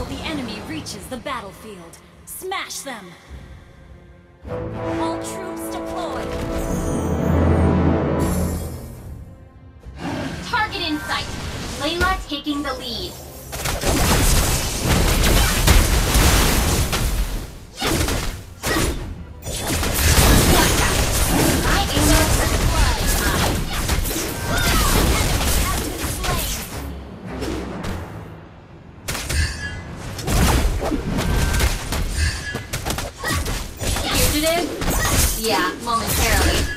until the enemy reaches the battlefield. Smash them! All troops deployed! Target in sight. Layla taking the lead. Yeah, momentarily.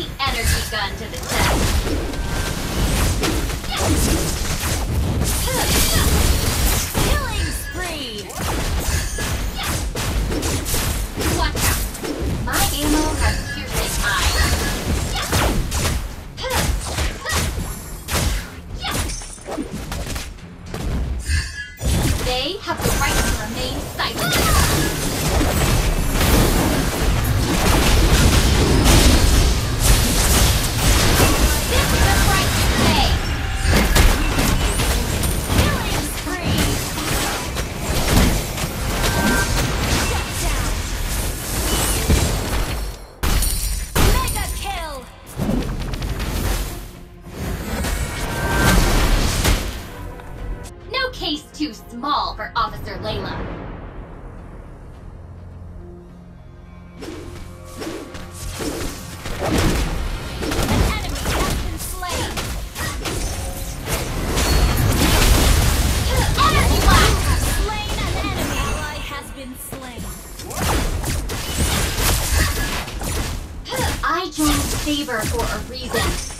The energy gun to the test. Killing spree! Too small for Officer Layla. An enemy has been slain! Slain an enemy! Ally has been slain! I Saber for a reason.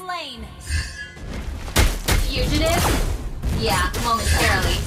Slain! Fugitive? Yeah, momentarily.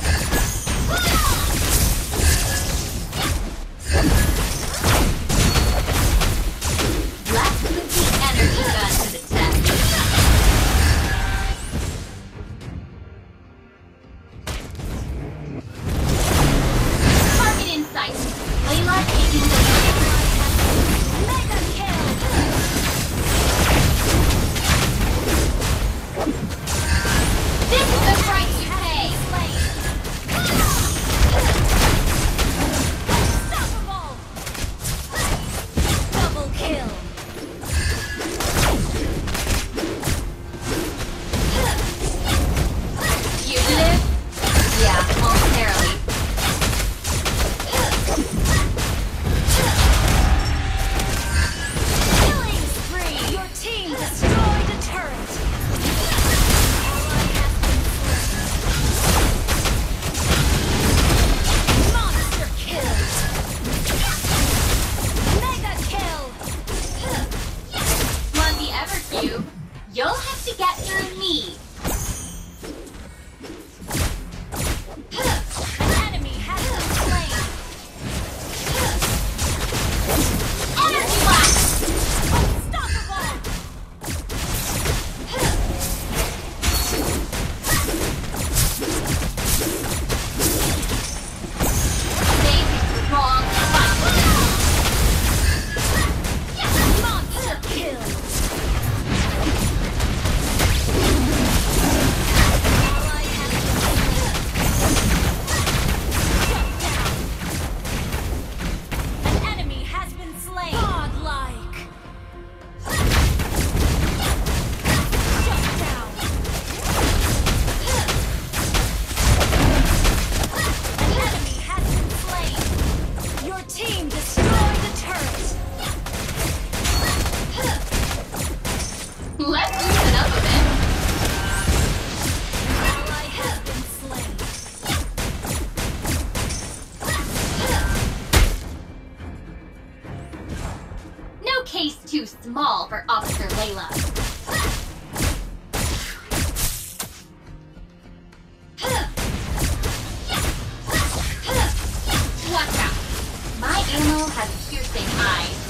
call for Officer Layla. Watch out! My ammo has piercing eyes.